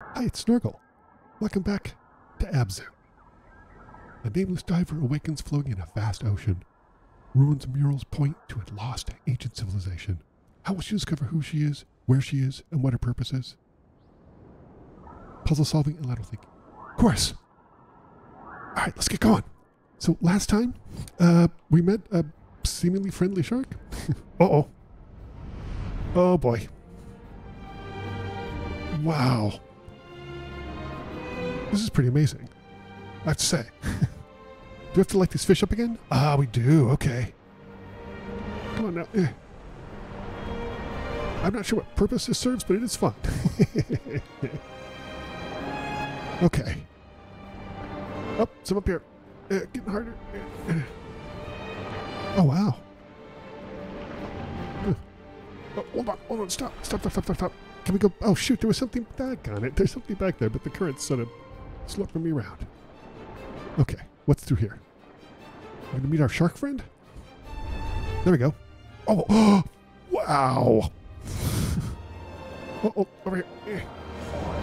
Hi, it's Snorgle. Welcome back to Abzu. A nameless diver awakens floating in a vast ocean. Ruins murals point to a lost ancient civilization. How will she discover who she is, where she is, and what her purpose is? Puzzle solving and lateral thinking. Of course. All right, let's get going. So last time, uh, we met a seemingly friendly shark. uh oh. Oh boy. Wow. This is pretty amazing. I have to say. do we have to light this fish up again? Ah, we do. Okay. Come on now. Eh. I'm not sure what purpose this serves, but it is fun. okay. Up, oh, some up here. Uh, getting harder. Oh, wow. Oh, hold on, hold on, stop, stop, stop, stop, stop, stop. Can we go? Oh, shoot, there was something back on it. There's something back there, but the current's sort of slurping me around. Okay, what's through here? We're going to meet our shark friend? There we go. Oh, oh wow. oh, oh, over here. Eh.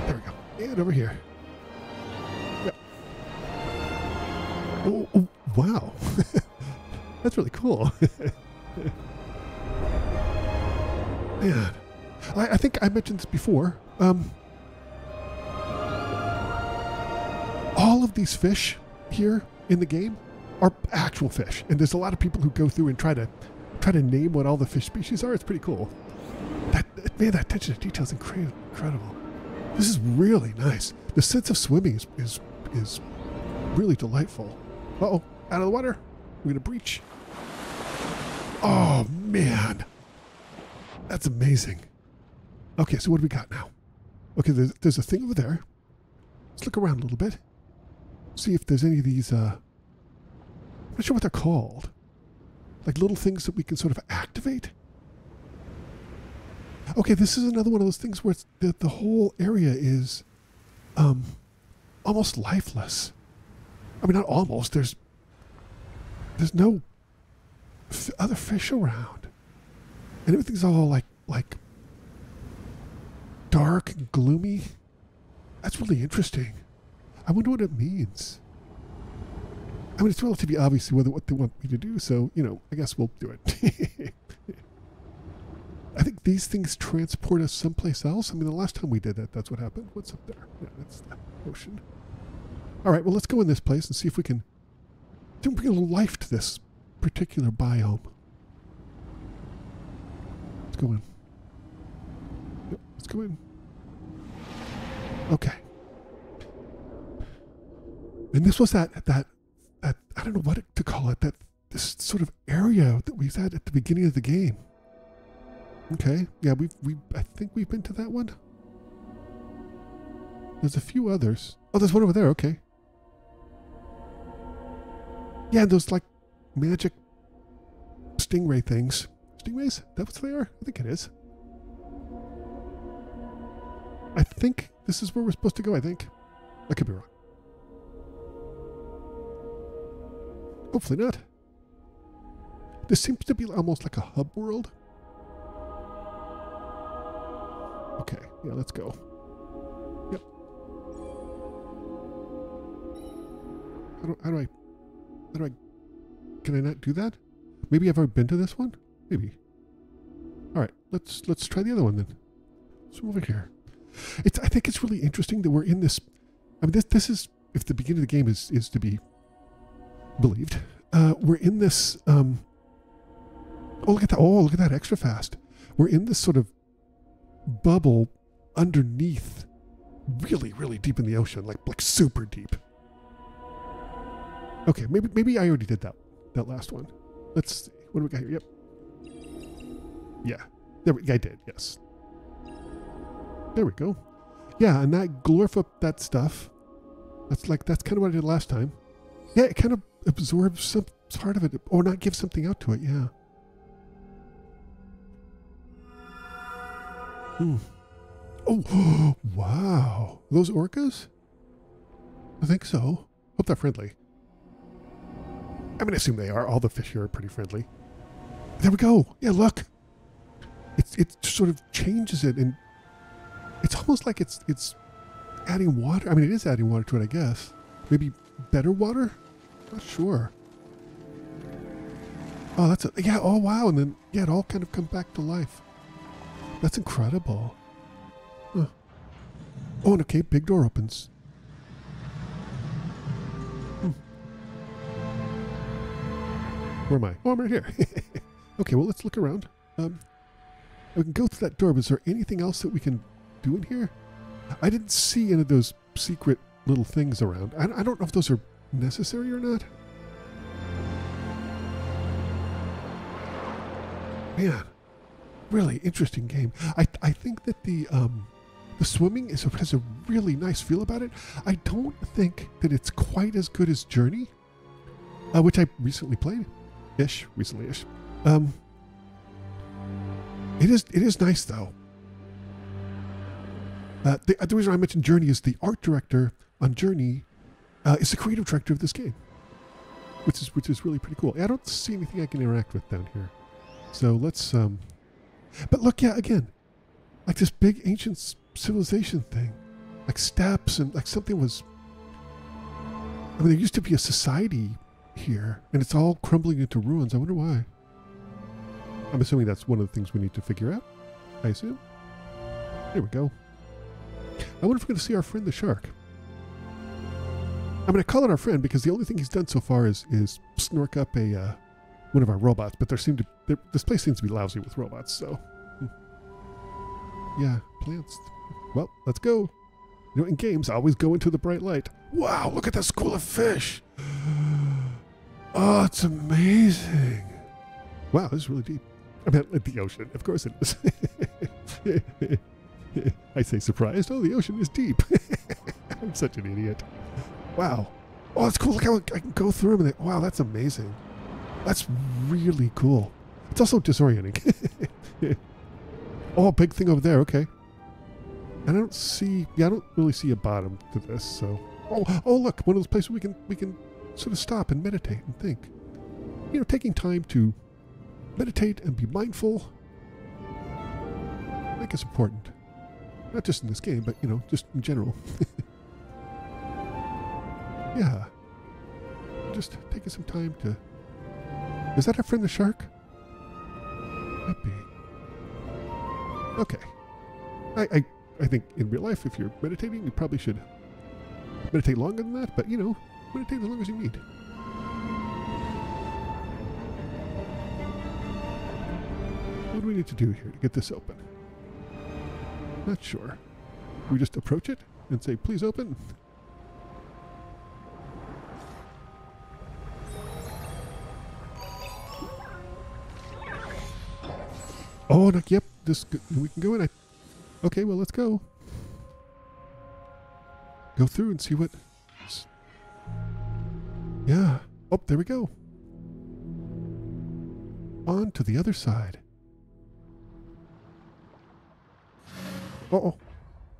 There we go. And over here. Yep. Oh, oh wow. That's really cool. Man, I, I, think I mentioned this before. Um, all of these fish here in the game are actual fish, and there's a lot of people who go through and try to try to name what all the fish species are. It's pretty cool. That man, that attention to detail is incredible. This is really nice. The sense of swimming is is, is really delightful. Oh, out of the water. We're gonna breach. Oh man, that's amazing. Okay, so what do we got now? Okay, there's, there's a thing over there. Let's look around a little bit. See if there's any of these, uh, I'm not sure what they're called. Like little things that we can sort of activate. Okay, this is another one of those things where the, the whole area is um, almost lifeless. I mean, not almost. There's there's no other fish around, and everything's all like like dark and gloomy. That's really interesting. I wonder what it means. I mean, it's relatively obvious whether what they want me to do, so you know, I guess we'll do it. I think these things transport us someplace else. I mean, the last time we did that, that's what happened. What's up there? Yeah, that's the ocean. All right, well, let's go in this place and see if we can bring a little life to this particular biome. Let's go in. Yep, let's go in. Okay. And this was that that that I don't know what to call it. That this sort of area that we had at the beginning of the game. Okay, yeah, we we I think we've been to that one. There's a few others. Oh, there's one over there. Okay. Yeah, those like magic stingray things. Stingrays? That what they are? I think it is. I think this is where we're supposed to go, I think. I could be wrong. Hopefully not. This seems to be almost like a hub world. Okay, yeah, let's go. Yep. How do, how do I... How do I... Can I not do that? Maybe I've already been to this one? Maybe. Alright, let's let's try the other one then. So over here. It's I think it's really interesting that we're in this I mean this this is if the beginning of the game is is to be believed. Uh, we're in this. Um, oh, look at that! Oh, look at that! Extra fast. We're in this sort of bubble underneath, really, really deep in the ocean, like like super deep. Okay, maybe maybe I already did that that last one. Let's see. What do we got here? Yep. Yeah, there we. I did. Yes. There we go. Yeah, and that glorify that stuff. That's like that's kind of what I did last time. Yeah, it kind of absorb some part of it or not give something out to it. Yeah. Hmm. Oh, wow. Those orcas? I think so. Hope they're friendly. I mean, I assume they are. All the fish here are pretty friendly. There we go. Yeah, look. It's it sort of changes it, and it's almost like it's it's adding water? I mean, it is adding water to it, I guess. Maybe better water? Sure. Oh, that's a, yeah, oh wow, and then, yeah, it all kind of come back to life. That's incredible. Huh. Oh, and okay, big door opens. Hmm. Where am I? Oh, I'm right here. okay, well, let's look around. Um, we can go through that door, but is there anything else that we can do in here? I didn't see any of those secret little things around. I, I don't know if those are necessary or not. Man, really interesting game. I, I think that the um, the swimming is has a really nice feel about it. I don't think that it's quite as good as Journey, uh, which I recently played, ish, recently ish. Um, it is it is nice though. Uh, the, the reason I mentioned Journey is the art director on Journey uh, is the creative director of this game, which is which is really pretty cool. I don't see anything I can interact with down here. So let's, um, but look, yeah, again, like this big ancient civilization thing, like steps and like something was, I mean, there used to be a society here and it's all crumbling into ruins. I wonder why. I'm assuming that's one of the things we need to figure out. I assume. There we go. I wonder if we're going to see our friend the shark. I'm going to call it our friend because the only thing he's done so far is is snork up a uh, one of our robots, but there seem to this place seems to be lousy with robots. So, hmm. yeah, plants. Well, let's go. You know, in games, I always go into the bright light. Wow, look at that school of fish. Oh, it's amazing. Wow, this is really deep. I mean, the ocean. Of course it is. I say surprised. Oh, the ocean is deep. I'm such an idiot. Wow. Oh, that's cool. Look how I can go through them. Wow, that's amazing. That's really cool. It's also disorienting. oh, big thing over there. Okay. And I don't see. Yeah, I don't really see a bottom to this. So. Oh, oh, look! One of those places we can we can sort of stop and meditate and think. You know, taking time to meditate and be mindful. I think it's important. Not just in this game, but you know, just in general. yeah. Just taking some time to is that our friend the shark? Might be. Okay. I, I, I think in real life, if you're meditating, you probably should meditate longer than that, but you know, meditate as long as you need. What do we need to do here to get this open? Not sure. We just approach it and say, please open. Oh, no, yep. This we can go in. I, okay, well, let's go. Go through and see what. Yeah. Oh, there we go. On to the other side. Uh oh.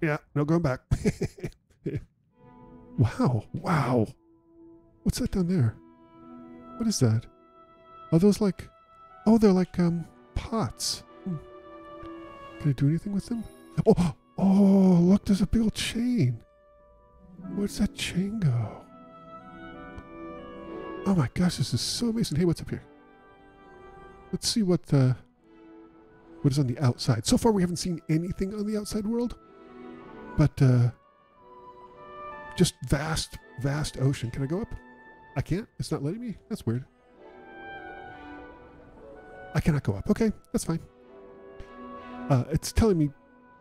Yeah, no going back. wow. Wow. What's that down there? What is that? Are those like. Oh, they're like um pots. Can I do anything with them? Oh, oh, look, there's a big old chain. Where's that chain go? Oh my gosh, this is so amazing. Hey, what's up here? Let's see what uh, what is on the outside. So far, we haven't seen anything on the outside world, but uh, just vast, vast ocean. Can I go up? I can't. It's not letting me. That's weird. I cannot go up. Okay, that's fine. Uh, it's telling me,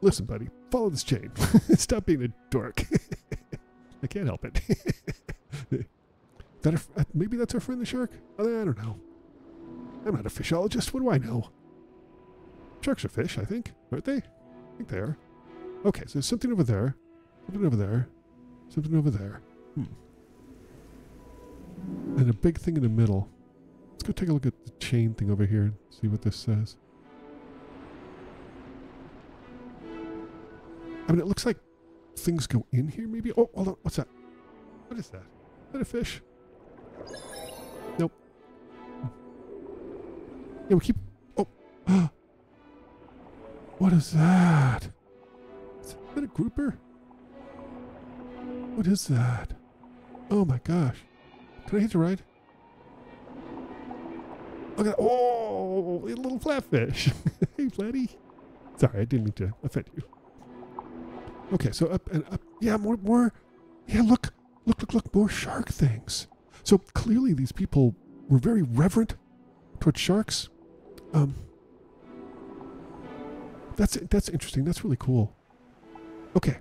listen, buddy, follow this chain. Stop being a dork. I can't help it. that uh, maybe that's our friend the shark? I don't know. I'm not a fishologist. What do I know? Sharks are fish, I think, aren't they? I think they are. Okay, so there's something over there, something over there, something over there. Hmm. And a big thing in the middle. Let's go take a look at the chain thing over here and see what this says. I mean, it looks like things go in here, maybe. Oh, hold on. What's that? What is that? Is that a fish? Nope. Yeah, we keep. Oh. what is that? Is that a grouper? What is that? Oh my gosh. Can I hit the ride? Look at that. Oh, a little flatfish. hey, Flatty. Sorry, I didn't mean to offend you. Okay, so up and up. Yeah, more, more. Yeah, look, look, look, look, more shark things. So clearly these people were very reverent towards sharks. Um, that's that's interesting. That's really cool. Okay,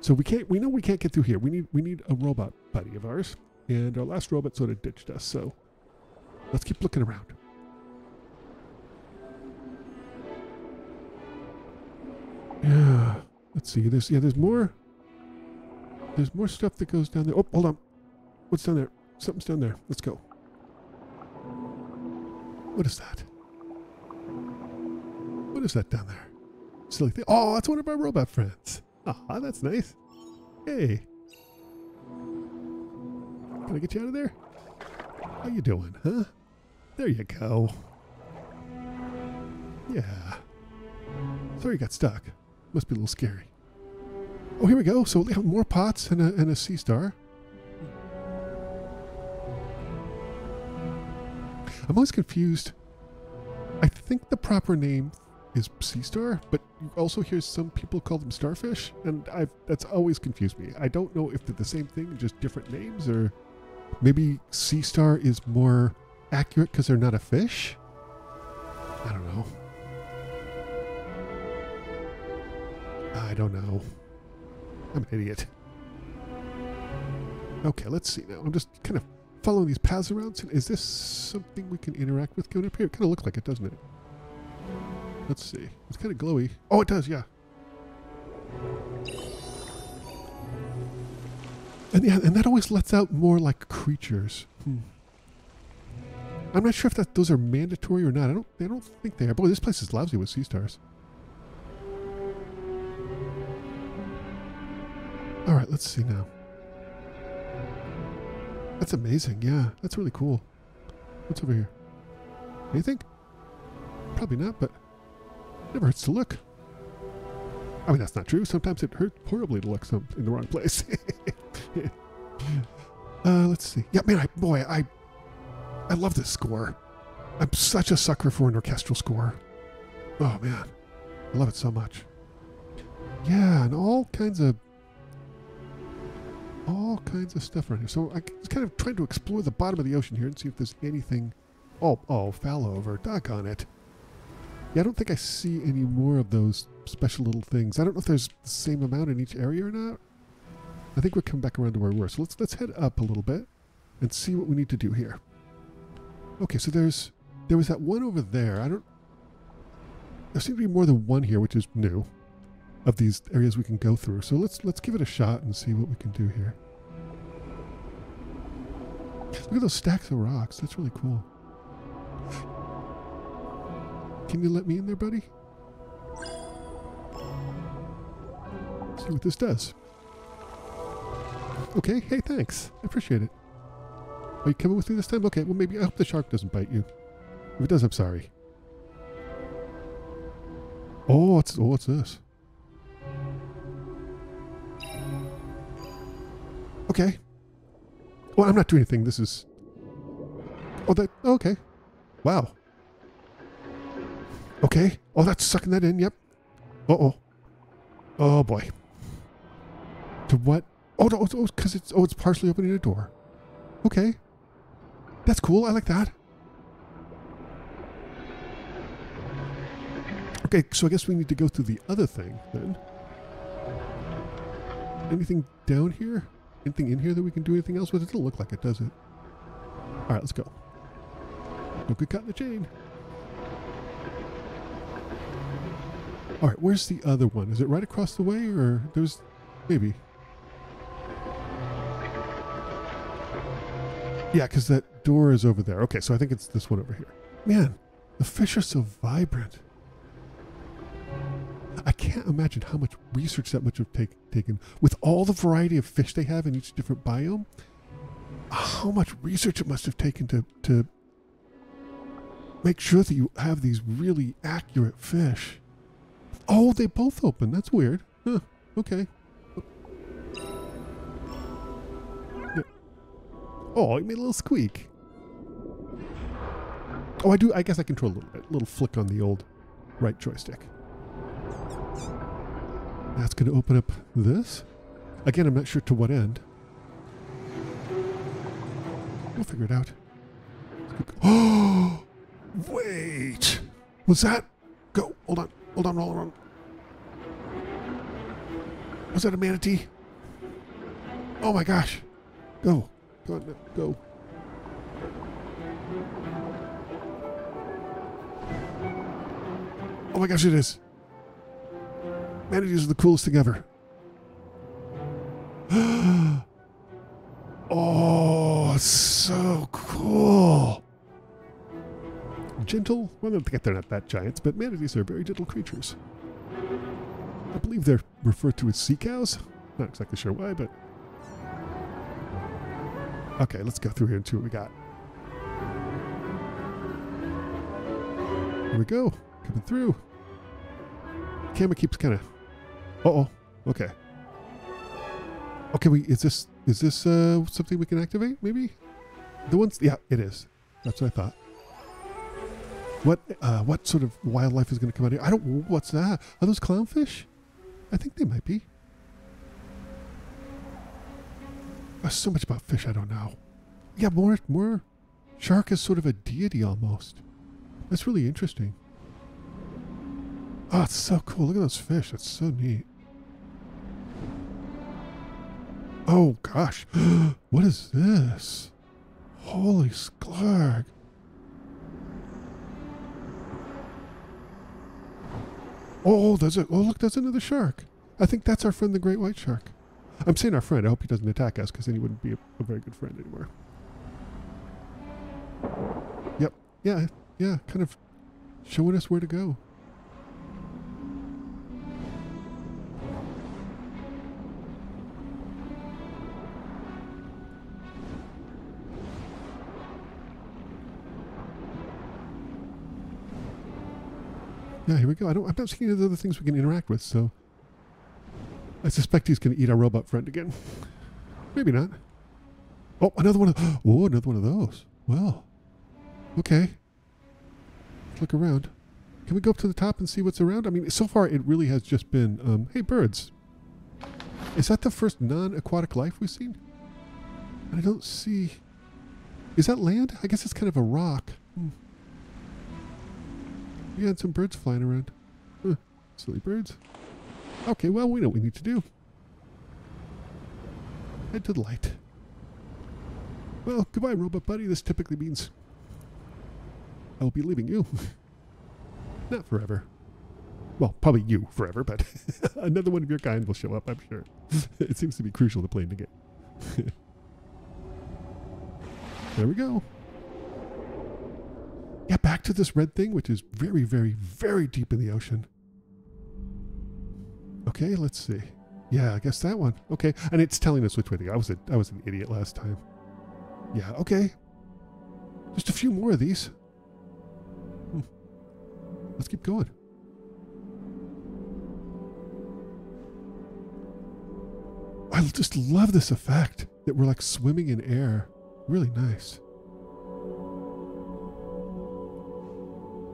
so we can't. We know we can't get through here. We need we need a robot buddy of ours, and our last robot sort of ditched us. So let's keep looking around. Yeah. Let's see. There's yeah. There's more. There's more stuff that goes down there. Oh, hold on. What's down there? Something's down there. Let's go. What is that? What is that down there? Silly thing. Oh, that's one of our robot friends. Ah, that's nice. Hey. Can I get you out of there? How you doing, huh? There you go. Yeah. Sorry you got stuck. Must be a little scary. Oh, here we go. So we have more pots and a, and a sea star. I'm always confused. I think the proper name is sea star, but you also hear some people call them starfish, and I've, that's always confused me. I don't know if they're the same thing, just different names, or maybe sea star is more accurate because they're not a fish. I don't know. I don't know. I'm an idiot. Okay, let's see now. I'm just kind of following these paths around. Is this something we can interact with going up here? It kind of looks like it, doesn't it? Let's see. It's kind of glowy. Oh, it does, yeah. And yeah, and that always lets out more like creatures. Hmm. I'm not sure if that those are mandatory or not. I don't. I don't think they are. Boy, this place is lousy with sea stars. Let's see now. That's amazing. Yeah, that's really cool. What's over here? Anything? Probably not, but never hurts to look. I mean, that's not true. Sometimes it hurts horribly to look some in the wrong place. uh, let's see. Yeah, man, I, boy, I, I love this score. I'm such a sucker for an orchestral score. Oh man, I love it so much. Yeah, and all kinds of all kinds of stuff around here. So I was kind of trying to explore the bottom of the ocean here and see if there's anything. Oh, oh, fallow over. On it. Yeah, I don't think I see any more of those special little things. I don't know if there's the same amount in each area or not. I think we're coming back around to where we were. So let's let's head up a little bit and see what we need to do here. Okay, so there's there was that one over there. I don't. There seems to be more than one here, which is new of these areas we can go through. So let's let's give it a shot and see what we can do here. Look at those stacks of rocks. That's really cool. Can you let me in there, buddy? See what this does. Okay, hey, thanks. I appreciate it. Are you coming with me this time? Okay, well, maybe I hope the shark doesn't bite you. If it does, I'm sorry. Oh, what's, oh, what's this? Okay. Well, I'm not doing anything. This is. Oh, that. Okay. Wow. Okay. Oh, that's sucking that in. Yep. Uh oh. Oh boy. To what? Oh no! Oh, Because it's oh, it's partially opening a door. Okay. That's cool. I like that. Okay, so I guess we need to go through the other thing then. Anything down here? Anything in here that we can do anything else with? It doesn't look like it, does it? All right, let's go. Don't get caught in the chain. All right, where's the other one? Is it right across the way, or there's maybe? Yeah, because that door is over there. Okay, so I think it's this one over here. Man, the fish are so vibrant. I can't imagine how much research that much have take, taken with all the variety of fish they have in each different biome. How much research it must have taken to to make sure that you have these really accurate fish. Oh, they both open. That's weird. Huh. Okay. Oh, it made a little squeak. Oh, I do. I guess I control a little little flick on the old right joystick. That's going to open up this. Again, I'm not sure to what end. We'll figure it out. Oh, wait. Was that? Go. Hold on. Hold on. Hold on. Was that a manatee? Oh my gosh. Go. Go. on, Go. Oh my gosh, it is. Manatees are the coolest thing ever. oh, so cool. Gentle? Well, I they're not that giants, but manatees are very gentle creatures. I believe they're referred to as sea cows. Not exactly sure why, but. Okay, let's go through here and see what we got. Here we go. Coming through. Camera keeps kind of. Uh oh. Okay. Okay. We is this is this uh, something we can activate? Maybe. The ones. Yeah, it is. That's what I thought. What uh, what sort of wildlife is going to come out here? I don't. What's that? Are those clownfish? I think they might be. There's so much about fish I don't know. Yeah, more more. Shark is sort of a deity almost. That's really interesting. Oh, it's so cool. Look at those fish. That's so neat. Oh, gosh. what is this? Holy sklarg. Oh, there's a, oh, look, there's another shark. I think that's our friend, the great white shark. I'm saying our friend. I hope he doesn't attack us because then he wouldn't be a, a very good friend anymore. Yep. Yeah. Yeah. Kind of showing us where to go. Yeah, here we go. I don't, I'm not seeing any of the other things we can interact with, so I suspect he's going to eat our robot friend again. Maybe not. Oh, another one of oh, another one of those. Well, okay. Look around. Can we go up to the top and see what's around? I mean, so far it really has just been, um, hey, birds. Is that the first non-aquatic life we've seen? I don't see. Is that land? I guess it's kind of a rock. Hmm. We had some birds flying around. Huh. Silly birds. Okay, well, we know what we need to do. Head to the light. Well, goodbye, robot buddy. This typically means I'll be leaving you. Not forever. Well, probably you forever, but another one of your kind will show up, I'm sure. it seems to be crucial to playing the game. there we go. To this red thing, which is very, very, very deep in the ocean. Okay, let's see. Yeah, I guess that one. Okay, and it's telling us which way to go. I was a, I was an idiot last time. Yeah, okay. Just a few more of these. Hmm. Let's keep going. I just love this effect that we're like swimming in air. Really nice.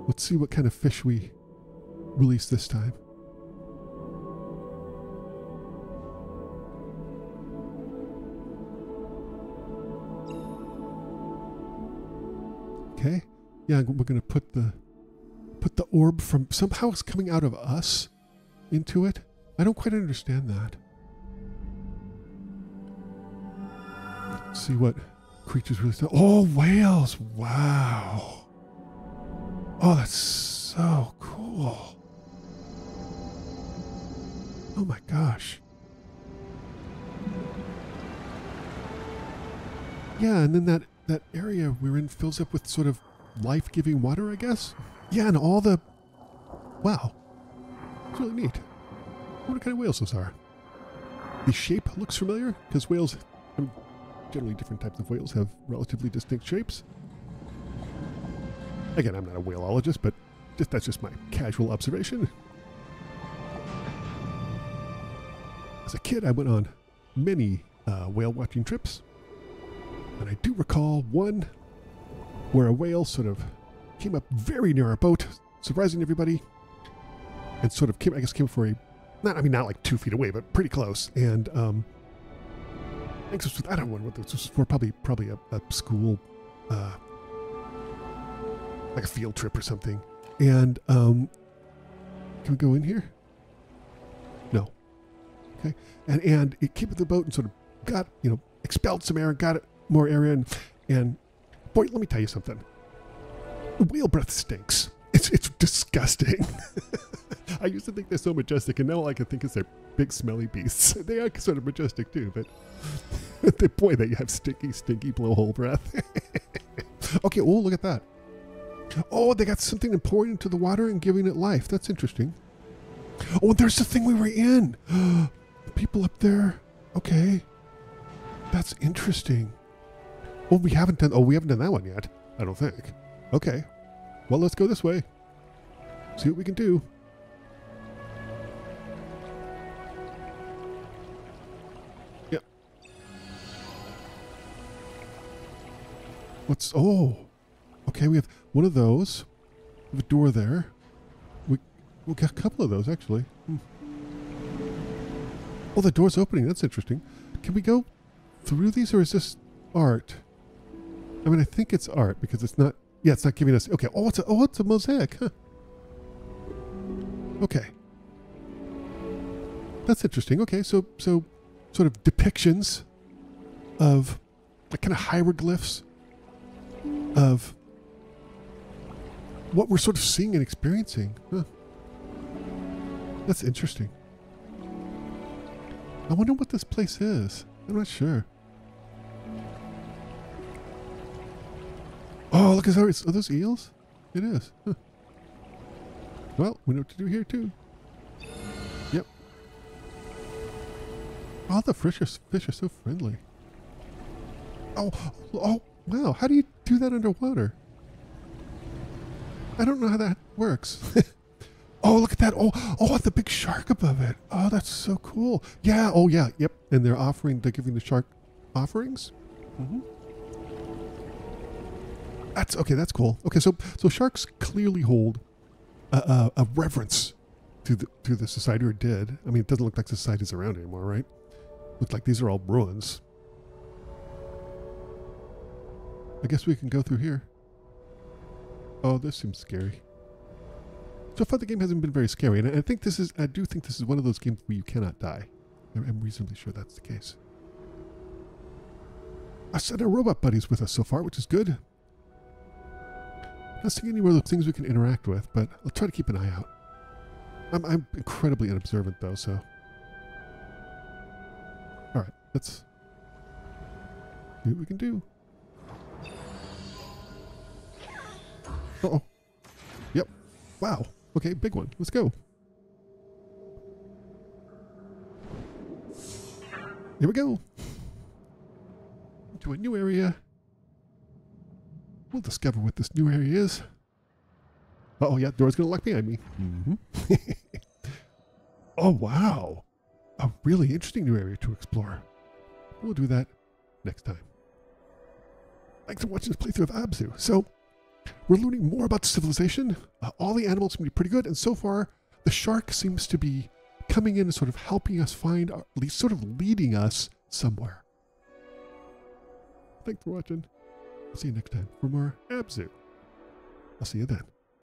Let's see what kind of fish we release this time. Okay. Yeah, we're going to put the put the orb from somehow it's coming out of us into it. I don't quite understand that. Let's see what creatures really. Oh, whales! Wow. Oh, that's so cool. Oh my gosh. Yeah, and then that, that area we're in fills up with sort of life giving water, I guess. Yeah, and all the. Wow. It's really neat. What kind of whales those are? The shape looks familiar because whales, um, generally different types of whales, have relatively distinct shapes. Again, I'm not a whaleologist, but just, that's just my casual observation. As a kid, I went on many uh, whale watching trips. And I do recall one where a whale sort of came up very near our boat, surprising everybody, and sort of came, I guess, came for a, not, I mean, not like two feet away, but pretty close. And, um, I was, I don't know what this was for, probably, probably a, a school, uh, like a field trip or something. And, um, can we go in here? No. Okay. And, and it came with the boat and sort of got, you know, expelled some air and got it more air And, and boy, let me tell you something. Whale breath stinks. It's, it's disgusting. I used to think they're so majestic, and now all I can think is they're big, smelly beasts. They are sort of majestic too, but boy, they have stinky, stinky blowhole breath. okay, oh, look at that. Oh, they got something and pouring into the water and giving it life. That's interesting. Oh, there's the thing we were in. People up there. Okay. That's interesting. Oh, we haven't done. Oh, we haven't done that one yet. I don't think. Okay. Well, let's go this way. See what we can do. Yep. What's. Oh. Okay, we have one of those. We have a door there. We, we got a couple of those, actually. Hmm. Oh, the door's opening. That's interesting. Can we go through these, or is this art? I mean, I think it's art because it's not. Yeah, it's not giving us. Okay. Oh, it's a. Oh, it's a mosaic. Huh. Okay. That's interesting. Okay, so so sort of depictions of like kind of hieroglyphs of what we're sort of seeing and experiencing. Huh. That's interesting. I wonder what this place is. I'm not sure. Oh, look, is those, are those eels? It is. Huh. Well, we know what to do here too. Yep. All the fish are, fish are so friendly. Oh, oh, wow. How do you do that underwater? I don't know how that works. oh, look at that. Oh, oh, the big shark above it. Oh, that's so cool. Yeah. Oh, yeah. Yep. And they're offering, they're giving the shark offerings. Mm-hmm. That's okay. That's cool. Okay, so so sharks clearly hold a, a, a reverence to the to the society, or did. I mean, it doesn't look like society's around anymore, right? Looks like these are all ruins. I guess we can go through here. Oh, this seems scary. So far, the game hasn't been very scary, and I think this is. I do think this is one of those games where you cannot die. I'm reasonably sure that's the case. I sent our robot buddies with us so far, which is good. Not seeing any more things we can interact with, but I'll try to keep an eye out. I'm, I'm incredibly unobservant, though, so. Alright, let's see what we can do. Oh. Yep. Wow. Okay, big one. Let's go. Here we go. To a new area. We'll discover what this new area is. Uh oh, yeah, the door's gonna lock behind me. Mm-hmm. oh, wow. A really interesting new area to explore. We'll do that next time. Thanks for watching this playthrough of Abzu. So, we're learning more about civilization. Uh, all the animals seem to be pretty good, and so far, the shark seems to be coming in and sort of helping us find, at least sort of leading us somewhere. Thanks for watching. I'll see you next time for more Abzu. I'll see you then.